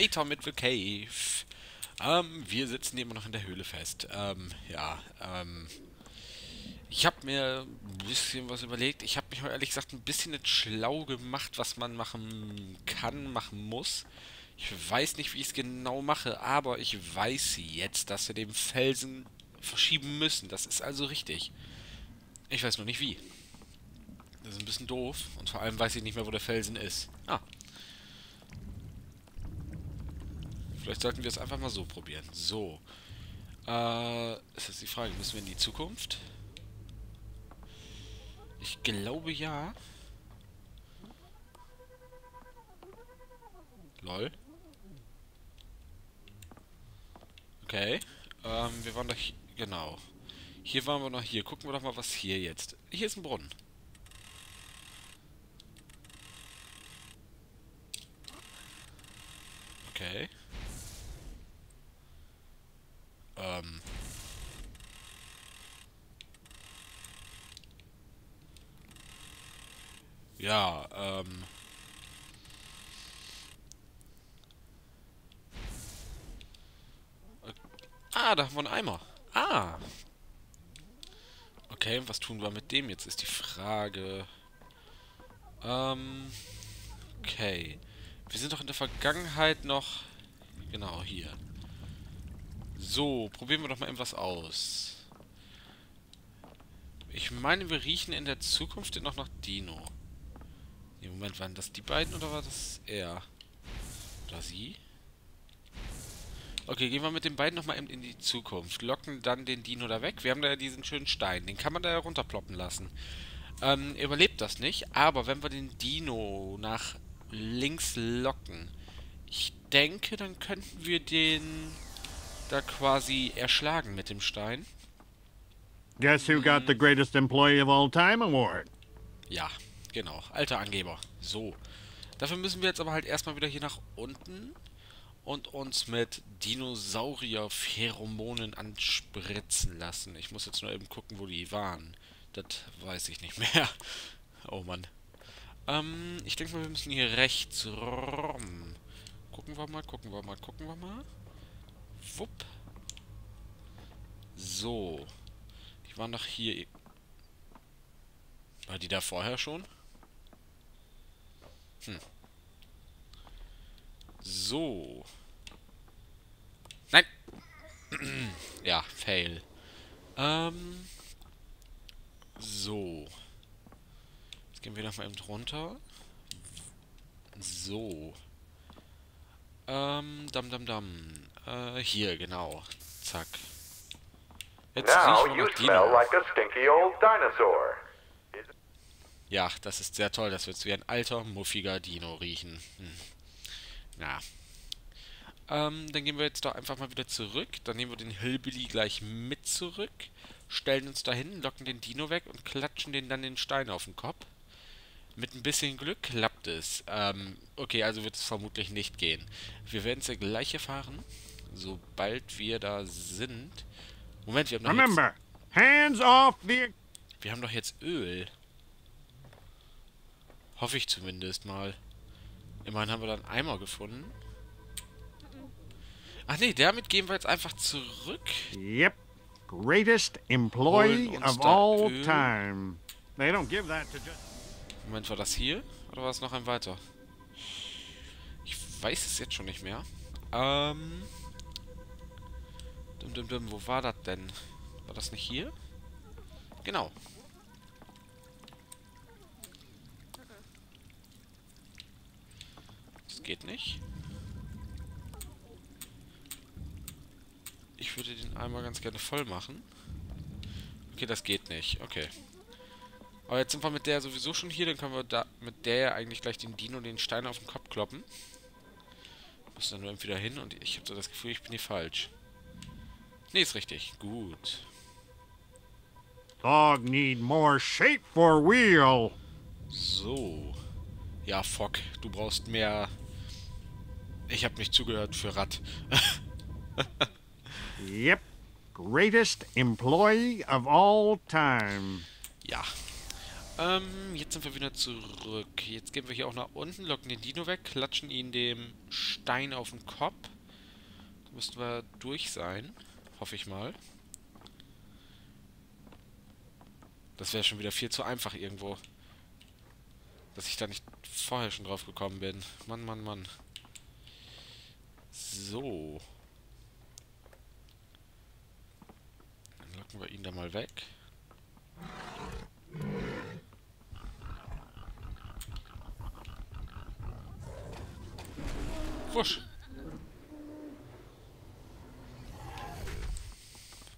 weiter mit The Cave. Ähm, wir sitzen immer noch in der Höhle fest. Ähm, ja, ähm... Ich habe mir ein bisschen was überlegt. Ich habe mich ehrlich gesagt ein bisschen nicht schlau gemacht, was man machen kann, machen muss. Ich weiß nicht, wie ich es genau mache, aber ich weiß jetzt, dass wir den Felsen verschieben müssen. Das ist also richtig. Ich weiß nur nicht wie. Das ist ein bisschen doof. Und vor allem weiß ich nicht mehr, wo der Felsen ist. Ah. Vielleicht sollten wir es einfach mal so probieren. So. Äh, ist jetzt die Frage, müssen wir in die Zukunft? Ich glaube ja. Lol. Okay. Ähm, wir waren doch... Genau. Hier waren wir noch hier. Gucken wir doch mal, was hier jetzt... Hier ist ein Brunnen. Okay. Ähm... Ja, ähm... Ah, da haben wir einen Eimer. Ah. Okay, was tun wir mit dem jetzt, ist die Frage. Ähm... Okay. Wir sind doch in der Vergangenheit noch... Genau, hier. So, probieren wir doch mal irgendwas aus. Ich meine, wir riechen in der Zukunft noch nach Dino. Im Moment, waren das die beiden oder war das er? Oder sie? Okay, gehen wir mit den beiden nochmal in die Zukunft. Locken dann den Dino da weg. Wir haben da ja diesen schönen Stein. Den kann man da ja runterploppen lassen. Ähm, er überlebt das nicht. Aber wenn wir den Dino nach links locken, ich denke, dann könnten wir den da quasi erschlagen mit dem Stein. Guess who got the greatest employee of all time award? Ja, Genau, alter Angeber. So. Dafür müssen wir jetzt aber halt erstmal wieder hier nach unten und uns mit Dinosaurier-Pheromonen anspritzen lassen. Ich muss jetzt nur eben gucken, wo die waren. Das weiß ich nicht mehr. Oh Mann. Ähm, ich denke mal, wir müssen hier rechts rum. Gucken wir mal, gucken wir mal, gucken wir mal. Wupp. So. Die waren doch hier... War die da vorher schon? Hm. So. Nein! ja, fail. Ähm. So. Jetzt gehen wir nochmal eben drunter. So. Ähm, dam dam dam. Äh, hier, genau. Zack. Jetzt Now you smell like a stinky old dinosaur. Ja, das ist sehr toll. Das wird wie ein alter, muffiger Dino riechen. Hm. Ja. Ähm, dann gehen wir jetzt doch einfach mal wieder zurück. Dann nehmen wir den Hillbilly gleich mit zurück. Stellen uns dahin, locken den Dino weg und klatschen den dann den Stein auf den Kopf. Mit ein bisschen Glück klappt es. Ähm, okay, also wird es vermutlich nicht gehen. Wir werden es ja gleich erfahren, sobald wir da sind. Moment, wir haben doch Remember, jetzt... hands off the... Wir haben doch jetzt Öl. Hoffe ich zumindest mal. Immerhin haben wir dann Eimer gefunden. Ach nee, damit gehen wir jetzt einfach zurück. Yep. Greatest employee of all Öl. time. They don't give that to just... Moment, war das hier? Oder war es noch ein weiter? Ich weiß es jetzt schon nicht mehr. Ähm... Dum, dum, dum, wo war das denn? War das nicht hier? Genau. geht nicht. Ich würde den einmal ganz gerne voll machen. Okay, das geht nicht. Okay. Aber jetzt sind wir mit der sowieso schon hier. Dann können wir da mit der eigentlich gleich den Dino den Stein auf den Kopf kloppen. Muss dann nur entweder hin und ich habe so das Gefühl, ich bin hier falsch. Nee, ist richtig. Gut. Dog need more shape for wheel. So. Ja, Fock, du brauchst mehr ich habe nicht zugehört für Rad. yep. Greatest employee of all time. Ja. Ähm, jetzt sind wir wieder zurück. Jetzt gehen wir hier auch nach unten, locken den Dino weg, klatschen ihn dem Stein auf den Kopf. Da müssten wir durch sein. Hoffe ich mal. Das wäre schon wieder viel zu einfach irgendwo. Dass ich da nicht vorher schon drauf gekommen bin. Mann, Mann, Mann. So. Dann locken wir ihn da mal weg. Wusch.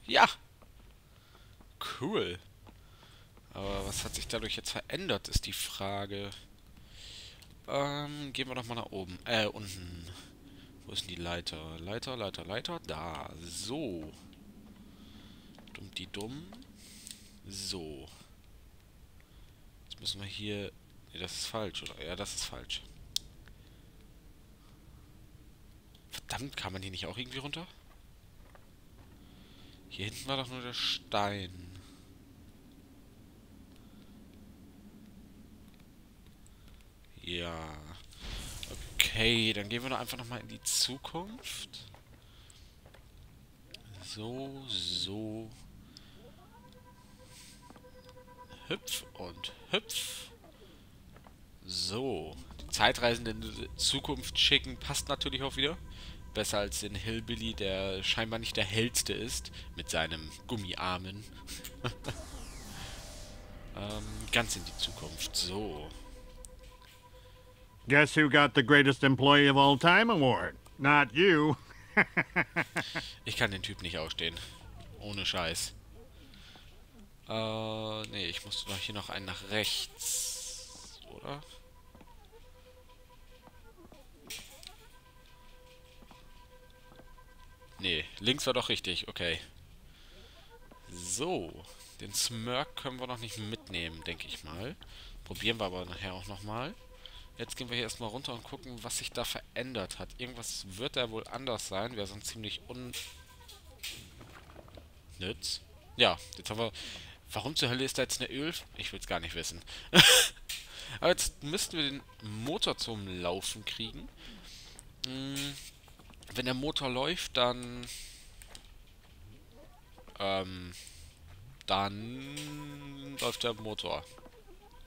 Ja. Cool. Aber was hat sich dadurch jetzt verändert, ist die Frage. Ähm, gehen wir doch mal nach oben. Äh, unten. Wo ist denn die Leiter? Leiter, Leiter, Leiter. Da. So. Dumm die dumm. So. Jetzt müssen wir hier... Ne, das ist falsch, oder? Ja, das ist falsch. Verdammt, kann man hier nicht auch irgendwie runter? Hier hinten war doch nur der Stein. Ja. Okay, dann gehen wir doch einfach nochmal in die Zukunft. So, so. Hüpf und hüpf. So. Die Zeitreisenden in die Zukunft schicken passt natürlich auch wieder. Besser als den Hillbilly, der scheinbar nicht der hellste ist, mit seinem Gummiarmen. ähm, ganz in die Zukunft. So. Guess who got the greatest employee of all time award? Not you. ich kann den Typ nicht ausstehen. Ohne Scheiß. Äh, nee, ich musste doch hier noch einen nach rechts. Oder? Nee, links war doch richtig, okay. So, den Smirk können wir noch nicht mitnehmen, denke ich mal. Probieren wir aber nachher auch nochmal. Jetzt gehen wir hier erstmal runter und gucken, was sich da verändert hat. Irgendwas wird da wohl anders sein. Wäre sonst ziemlich un... Nütz. Ja, jetzt haben wir... Warum zur Hölle ist da jetzt eine Öl... Ich will es gar nicht wissen. aber jetzt müssten wir den Motor zum Laufen kriegen. Hm, wenn der Motor läuft, dann... Ähm... Dann läuft der Motor.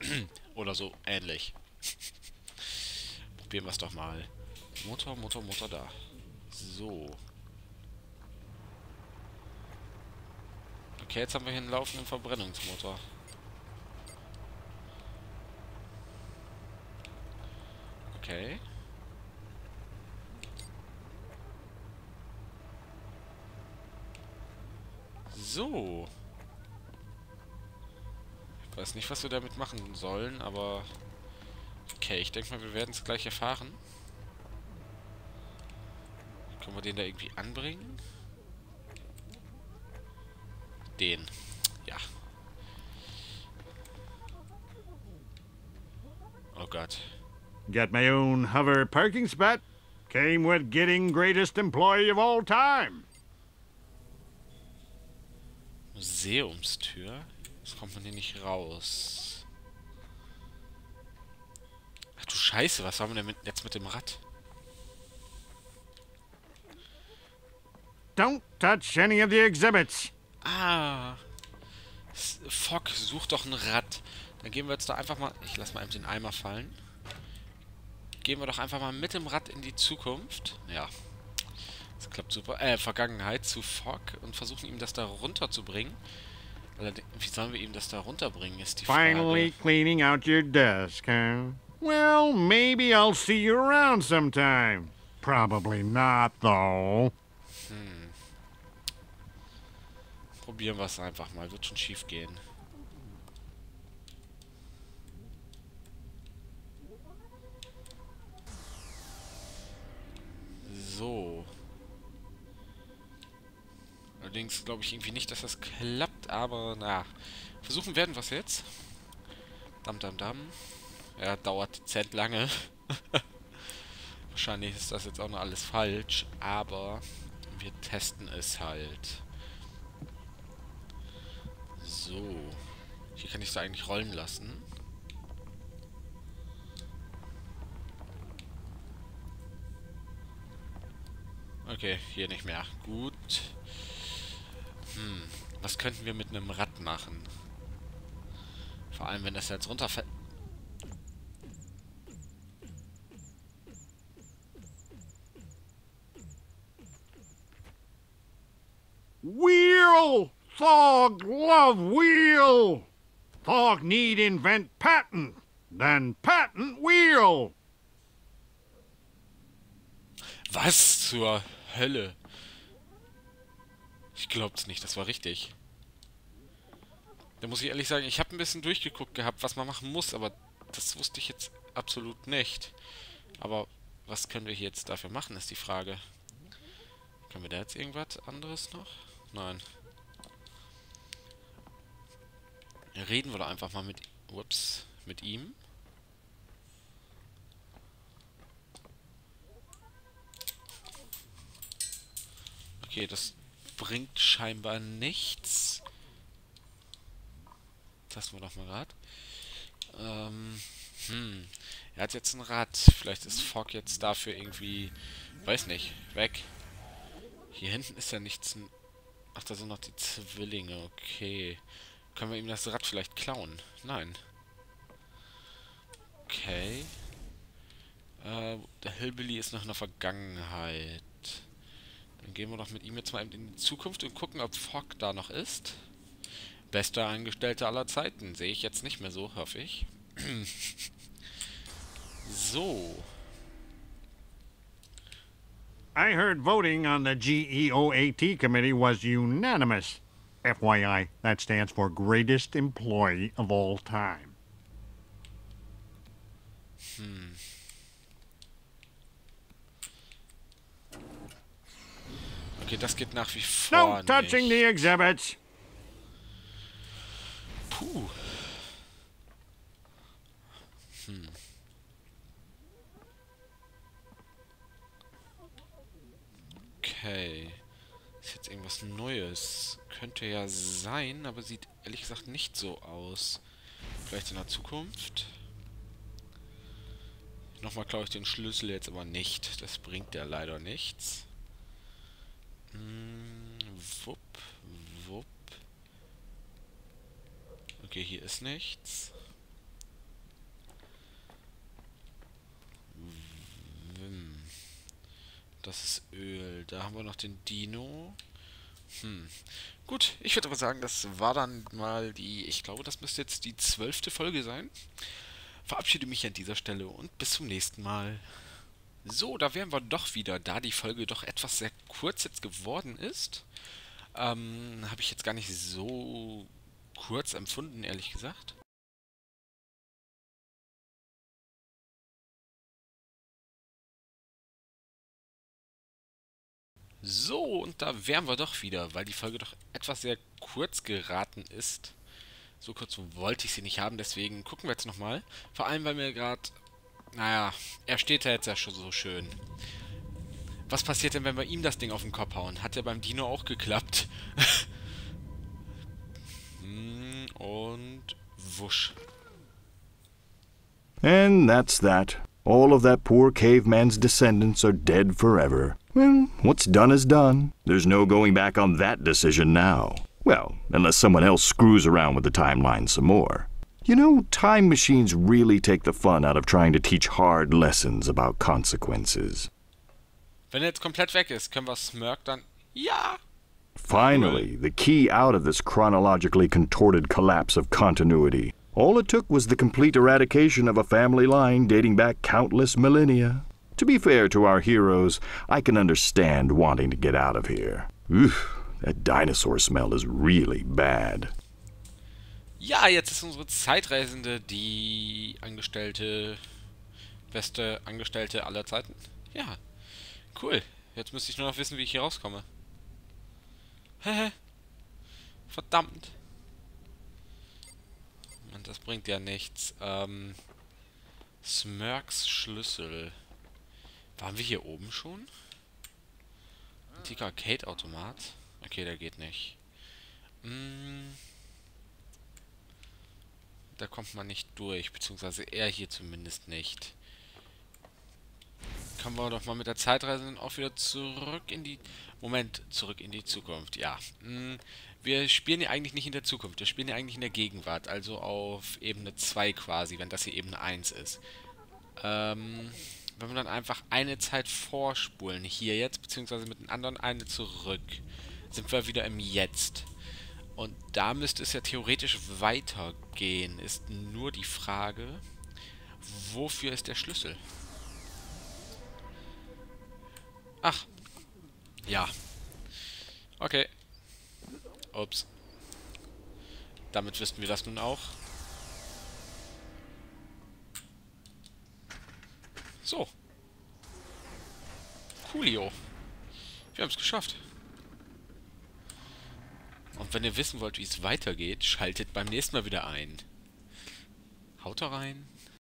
Oder so ähnlich. Probieren wir es doch mal. Motor, Motor, Motor da. So. Okay, jetzt haben wir hier einen laufenden Verbrennungsmotor. Okay. So. Ich weiß nicht, was wir damit machen sollen, aber... Okay, ich denke mal, wir werden es gleich erfahren. Können wir den da irgendwie anbringen? Den. Ja. Oh Gott. Got my own hover parking spot. Came with getting greatest employee of all time. Museumstür? Jetzt kommt man hier nicht raus. Ach du Scheiße, was haben wir denn mit, jetzt mit dem Rad? Don't touch any of the exhibits. Ah. Fock, such doch ein Rad. Dann gehen wir jetzt da einfach mal... Ich lass mal eben den Eimer fallen. Gehen wir doch einfach mal mit dem Rad in die Zukunft. Ja. Das klappt super. Äh, Vergangenheit zu Fock und versuchen ihm das da runterzubringen. Wie sollen wir ihm das da runterbringen, ist die Frage. Finally cleaning out your desk, huh? Well, maybe I'll see you around sometime. Probably not, though. Hm. Probieren wir es einfach mal. Wird schon schief gehen. So. Allerdings glaube ich irgendwie nicht, dass das klappt, aber naja. Versuchen werden wir es jetzt. Dam, dam, dam. Ja, dauert dezent lange. Wahrscheinlich ist das jetzt auch noch alles falsch, aber wir testen es halt. So. Hier kann ich es eigentlich rollen lassen. Okay, hier nicht mehr. Gut. Hm, was könnten wir mit einem Rad machen? Vor allem, wenn das jetzt runterfällt. Wheel! Thog love wheel! Thog need invent patent, then patent wheel! Was zur Hölle? Ich glaub's nicht, das war richtig. Da muss ich ehrlich sagen, ich habe ein bisschen durchgeguckt gehabt, was man machen muss, aber das wusste ich jetzt absolut nicht. Aber was können wir hier jetzt dafür machen, ist die Frage. Können wir da jetzt irgendwas anderes noch? Nein. Reden wir doch einfach mal mit, ups, mit ihm. Okay, das bringt scheinbar nichts. Tasten wir doch mal gerade. Ähm, hm. Er hat jetzt ein Rad. Vielleicht ist Fogg jetzt dafür irgendwie, weiß nicht, weg. Hier hinten ist ja nichts... Ach, da sind noch die Zwillinge. Okay. Können wir ihm das Rad vielleicht klauen? Nein. Okay. Äh, der Hillbilly ist noch in der Vergangenheit. Dann gehen wir doch mit ihm jetzt mal in die Zukunft und gucken, ob Fogg da noch ist. Bester Angestellter aller Zeiten. Sehe ich jetzt nicht mehr so, hoffe ich. so. I heard voting on the GEOAT committee was unanimous. FYI, that stands for Greatest Employee of All Time. Hmm. Okay, das geht nach wie vor No touching the exhibits. Puh. Hm. Okay. Ist jetzt irgendwas Neues. Könnte ja sein, aber sieht ehrlich gesagt nicht so aus. Vielleicht in der Zukunft. Nochmal klaue ich den Schlüssel jetzt aber nicht. Das bringt ja leider nichts. Hm, wupp, wupp. Okay, hier ist nichts. Das ist Öl. Da haben wir noch den Dino. Hm. Gut, ich würde aber sagen, das war dann mal die, ich glaube, das müsste jetzt die zwölfte Folge sein. Verabschiede mich an dieser Stelle und bis zum nächsten Mal. So, da wären wir doch wieder, da die Folge doch etwas sehr kurz jetzt geworden ist. Ähm, habe ich jetzt gar nicht so kurz empfunden, ehrlich gesagt. So, und da wären wir doch wieder, weil die Folge doch etwas sehr kurz geraten ist. So kurz wollte ich sie nicht haben, deswegen gucken wir jetzt nochmal. Vor allem, weil mir gerade naja, er steht da jetzt ja schon so schön. Was passiert denn, wenn wir ihm das Ding auf den Kopf hauen? Hat ja beim Dino auch geklappt. Hm, und wusch. And that's that. All of that poor caveman's descendants are dead forever. Well, what's done is done. There's no going back on that decision now. Well, unless someone else screws around with the timeline some more. You know, time machines really take the fun out of trying to teach hard lessons about consequences. Wenn er jetzt komplett weg ist, können wir Smirk dann... Ja! Finally, the key out of this chronologically contorted collapse of continuity. All it took was the complete eradication of a family line dating back countless millennia. To be fair to our heroes, I can understand wanting to get out of here. Oof, that dinosaur smell is really bad. Ja, jetzt ist unsere Zeitreisende die Angestellte, beste Angestellte aller Zeiten. Ja, cool. Jetzt müsste ich nur noch wissen, wie ich hier rauskomme. Hehe. Verdammt. Und das bringt ja nichts. Ähm, Smirks Schlüssel. Waren wir hier oben schon? Antiker Arcade-Automat? Okay, der geht nicht. Hm... da kommt man nicht durch, beziehungsweise er hier zumindest nicht. Kommen wir doch mal mit der Zeitreise auch wieder zurück in die... Moment, zurück in die Zukunft, ja. Hm, wir spielen ja eigentlich nicht in der Zukunft, wir spielen ja eigentlich in der Gegenwart, also auf Ebene 2 quasi, wenn das hier Ebene 1 ist. Ähm, wenn wir dann einfach eine Zeit vorspulen, hier jetzt, beziehungsweise mit den anderen eine zurück, sind wir wieder im Jetzt. Und da müsste es ja theoretisch weitergehen. Ist nur die Frage, wofür ist der Schlüssel? Ach. Ja. Okay. Ups. Damit wüssten wir das nun auch. So. Coolio. Wir haben es geschafft. Und wenn ihr wissen wollt, wie es weitergeht, schaltet beim nächsten Mal wieder ein. Haut rein.